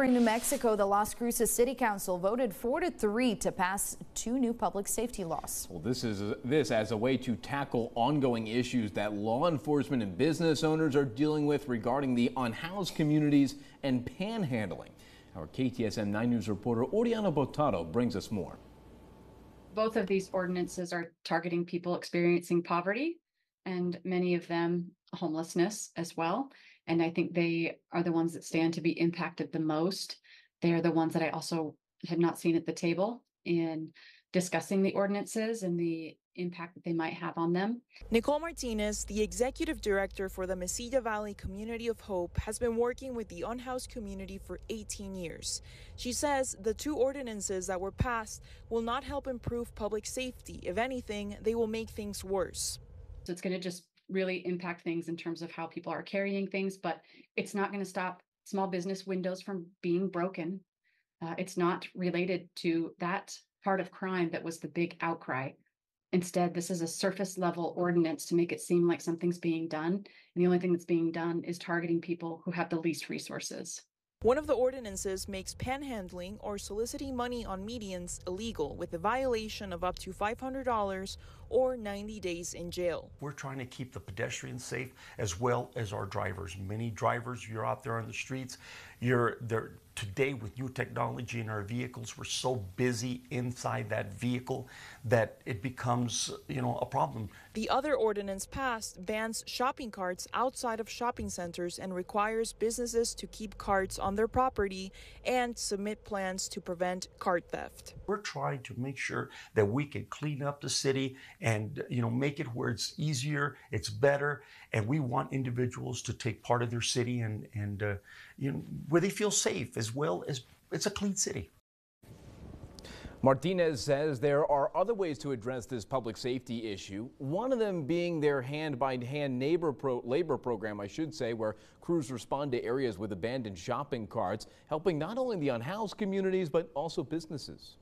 Covering New Mexico, the Las Cruces City Council voted 4 to 3 to pass two new public safety laws. Well, this is this as a way to tackle ongoing issues that law enforcement and business owners are dealing with regarding the unhoused communities and panhandling. Our KTSM 9 News reporter Oriana Botaro brings us more. Both of these ordinances are targeting people experiencing poverty and many of them homelessness as well. And I think they are the ones that stand to be impacted the most. They are the ones that I also had not seen at the table in discussing the ordinances and the impact that they might have on them. Nicole Martinez, the executive director for the Mesilla Valley Community of Hope, has been working with the unhoused community for 18 years. She says the two ordinances that were passed will not help improve public safety. If anything, they will make things worse. So it's going to just really impact things in terms of how people are carrying things, but it's not going to stop small business windows from being broken. Uh, it's not related to that part of crime that was the big outcry. Instead, this is a surface level ordinance to make it seem like something's being done. And the only thing that's being done is targeting people who have the least resources. One of the ordinances makes panhandling or soliciting money on medians illegal with a violation of up to $500 or 90 days in jail. We're trying to keep the pedestrians safe as well as our drivers. Many drivers, you're out there on the streets, you're there today with new technology in our vehicles, we're so busy inside that vehicle that it becomes, you know, a problem. The other ordinance passed bans shopping carts outside of shopping centers and requires businesses to keep carts on their property and submit plans to prevent cart theft. We're trying to make sure that we can clean up the city and you know make it where it's easier, it's better, and we want individuals to take part of their city and and uh, you know where they feel safe as well as it's a clean city. Martinez says there are other ways to address this public safety issue. One of them being their hand-by-hand neighbor pro labor program, I should say, where crews respond to areas with abandoned shopping carts, helping not only the unhoused communities but also businesses.